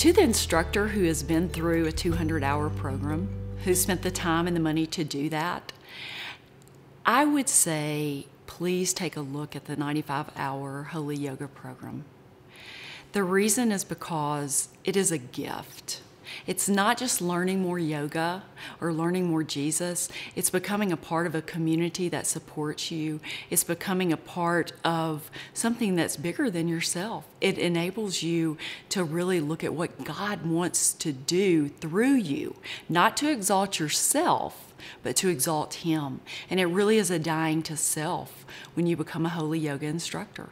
To the instructor who has been through a 200 hour program, who spent the time and the money to do that, I would say please take a look at the 95 hour Holy Yoga program. The reason is because it is a gift. It's not just learning more yoga or learning more Jesus, it's becoming a part of a community that supports you. It's becoming a part of something that's bigger than yourself. It enables you to really look at what God wants to do through you, not to exalt yourself, but to exalt Him. And it really is a dying to self when you become a holy yoga instructor.